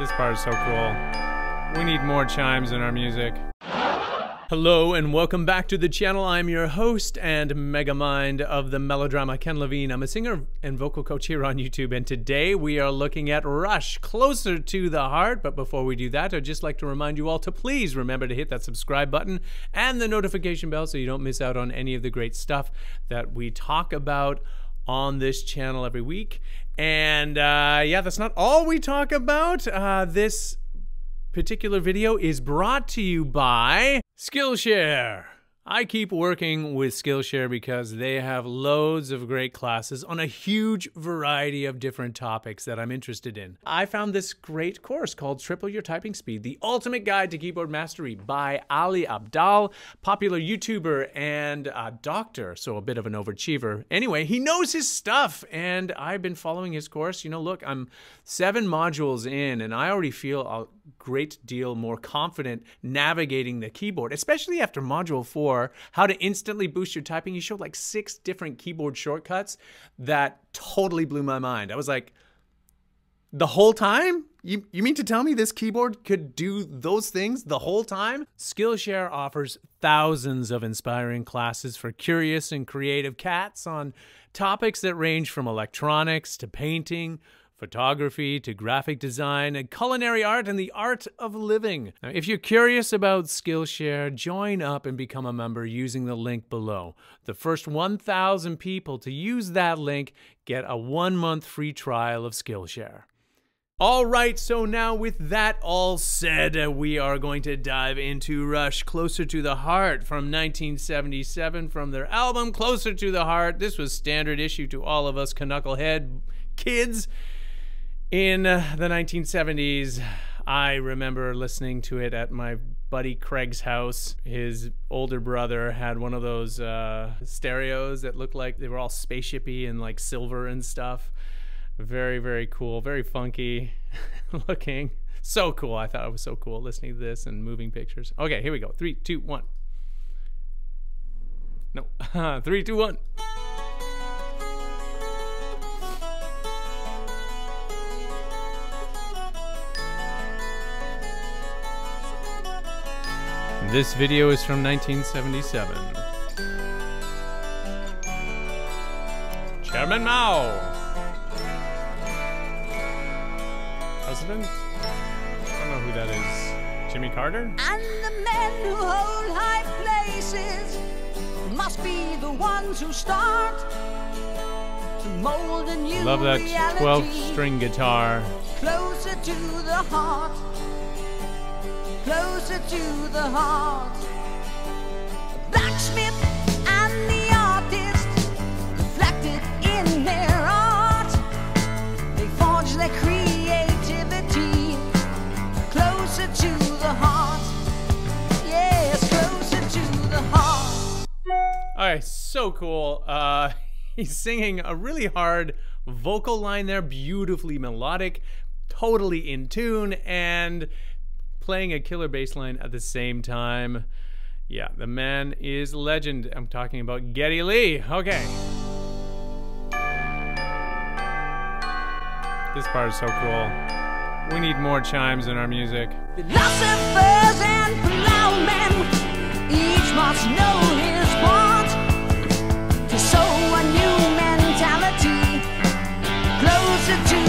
This part is so cool. We need more chimes in our music. Hello and welcome back to the channel. I'm your host and megamind of the melodrama Ken Lavigne. I'm a singer and vocal coach here on YouTube, and today we are looking at Rush, Closer to the Heart. But before we do that, I'd just like to remind you all to please remember to hit that subscribe button and the notification bell so you don't miss out on any of the great stuff that we talk about on this channel every week. And uh, yeah, that's not all we talk about. Uh, this particular video is brought to you by Skillshare. I keep working with Skillshare because they have loads of great classes on a huge variety of different topics that I'm interested in. I found this great course called Triple Your Typing Speed, the ultimate guide to keyboard mastery by Ali Abdaal, popular YouTuber and a doctor, so a bit of an overachiever. Anyway, he knows his stuff and I've been following his course. You know, look, I'm seven modules in and I already feel a great deal more confident navigating the keyboard, especially after module four, how to instantly boost your typing. You showed like six different keyboard shortcuts that totally blew my mind. I was like, the whole time? You, you mean to tell me this keyboard could do those things the whole time? Skillshare offers thousands of inspiring classes for curious and creative cats on topics that range from electronics to painting, photography to graphic design and culinary art and the art of living. Now, if you're curious about Skillshare, join up and become a member using the link below. The first 1,000 people to use that link get a one month free trial of Skillshare. All right, so now with that all said, uh, we are going to dive into Rush Closer to the Heart from 1977 from their album Closer to the Heart. This was standard issue to all of us Knucklehead kids. In the 1970s, I remember listening to it at my buddy Craig's house. His older brother had one of those uh, stereos that looked like they were all spaceshipy and like silver and stuff. Very, very cool, very funky looking. So cool. I thought it was so cool listening to this and moving pictures. Okay, here we go. Three, two, one. No, three, two, one. This video is from 1977. Chairman Mao. President? I don't know who that is. Jimmy Carter? And the men who hold high places must be the ones who start to mold a new Love that reality 12 string guitar. closer to the heart, closer to the heart. Blacksmith and the artist reflected in their art. They forge their creativity closer to the heart. Yes, closer to the heart. All right, so cool. Uh, he's singing a really hard vocal line there, beautifully melodic, totally in tune, and playing a killer bass line at the same time. Yeah, the man is legend. I'm talking about Geddy Lee. Okay. This part is so cool. We need more chimes in our music. Philosophers and plowmen each must know his part to sow a new mentality closer to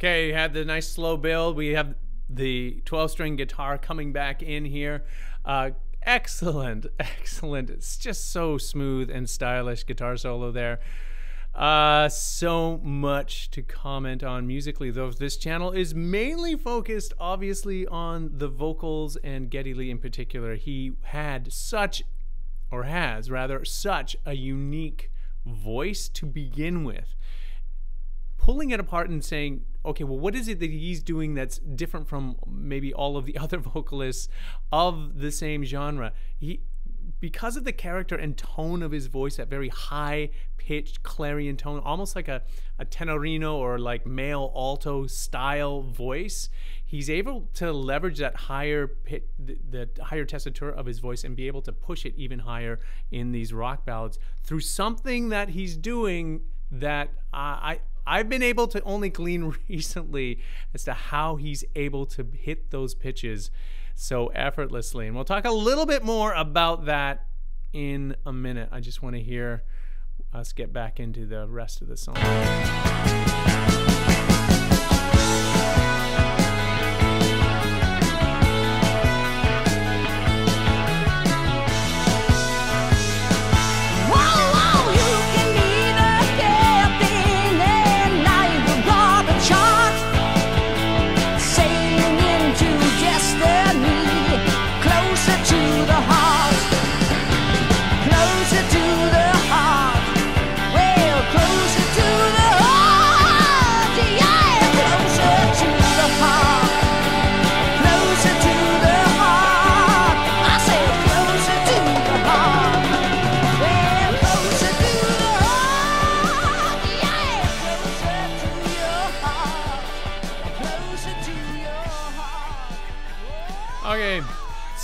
Okay, you had the nice slow build. We have the 12 string guitar coming back in here. Uh, excellent, excellent. It's just so smooth and stylish guitar solo there. Uh, so much to comment on musically, though. This channel is mainly focused, obviously, on the vocals and Geddy Lee in particular. He had such or has rather such a unique voice to begin with pulling it apart and saying, okay, well, what is it that he's doing that's different from maybe all of the other vocalists of the same genre? He, because of the character and tone of his voice, that very high pitched clarion tone, almost like a, a tenorino or like male alto style voice, he's able to leverage that higher pit, the, the higher tessitura of his voice and be able to push it even higher in these rock ballads through something that he's doing that I I've been able to only glean recently as to how he's able to hit those pitches so effortlessly. And we'll talk a little bit more about that in a minute. I just want to hear us get back into the rest of the song.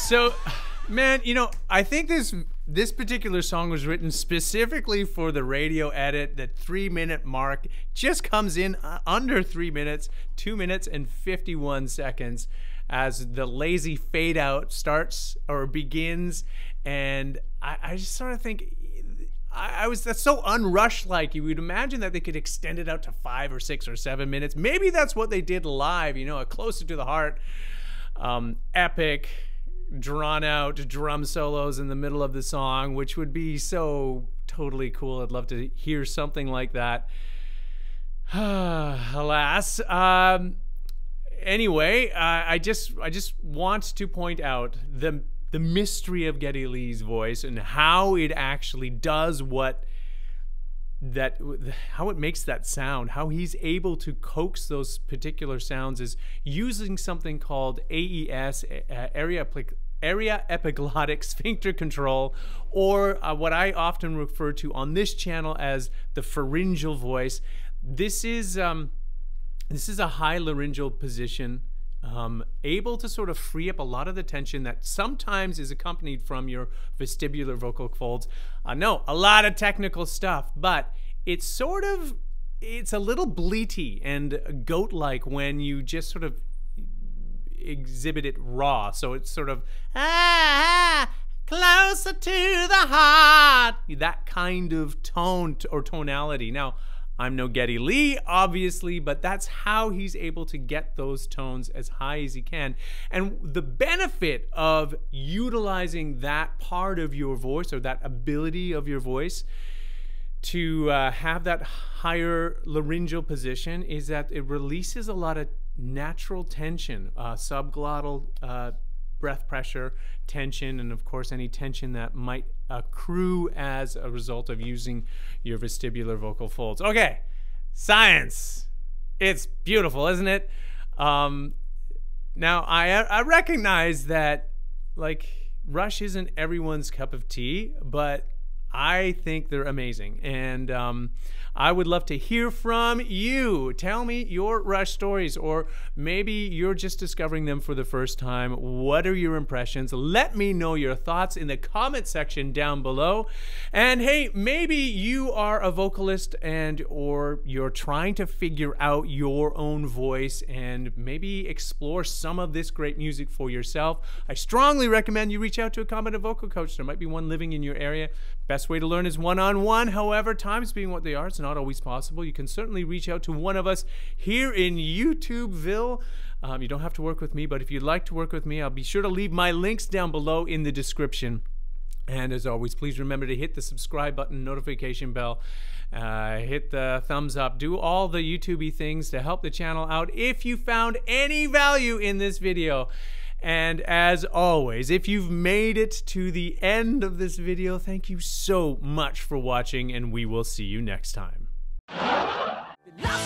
So, man, you know, I think this this particular song was written specifically for the radio edit. The three minute mark just comes in uh, under three minutes, two minutes and fifty one seconds, as the lazy fade out starts or begins, and I, I just sort of think. I, I was that's so unrushed like you would imagine that they could extend it out to five or six or seven minutes. Maybe that's what they did live, you know, a closer to the heart, um, epic, drawn out drum solos in the middle of the song, which would be so totally cool. I'd love to hear something like that. Alas. Um, anyway, uh, I just I just want to point out the the mystery of Geddy Lee's voice and how it actually does what that how it makes that sound how he's able to coax those particular sounds is using something called AES area aryepiglottic sphincter control or uh, what I often refer to on this channel as the pharyngeal voice. This is um, this is a high laryngeal position um, able to sort of free up a lot of the tension that sometimes is accompanied from your vestibular vocal folds. I uh, know a lot of technical stuff, but it's sort of it's a little bleaty and goat-like when you just sort of exhibit it raw. So it's sort of ah, ah closer to the heart, that kind of tone or tonality. Now I'm no Geddy Lee, obviously, but that's how he's able to get those tones as high as he can. And the benefit of utilizing that part of your voice or that ability of your voice to uh, have that higher laryngeal position is that it releases a lot of natural tension, uh, subglottal uh, breath pressure, tension, and of course any tension that might accrue as a result of using your vestibular vocal folds. Okay, science. It's beautiful, isn't it? Um, now I I recognize that like Rush isn't everyone's cup of tea, but I think they're amazing. And um, I would love to hear from you. Tell me your Rush stories, or maybe you're just discovering them for the first time. What are your impressions? Let me know your thoughts in the comment section down below. And hey, maybe you are a vocalist and or you're trying to figure out your own voice and maybe explore some of this great music for yourself. I strongly recommend you reach out to a competent vocal coach. There might be one living in your area. Best way to learn is one on one. However, times being what they are, it's not always possible. You can certainly reach out to one of us here in YouTubeville. Um, you don't have to work with me, but if you'd like to work with me, I'll be sure to leave my links down below in the description. And as always, please remember to hit the subscribe button, notification bell, uh, hit the thumbs up, do all the YouTubey things to help the channel out if you found any value in this video. And as always, if you've made it to the end of this video, thank you so much for watching, and we will see you next time.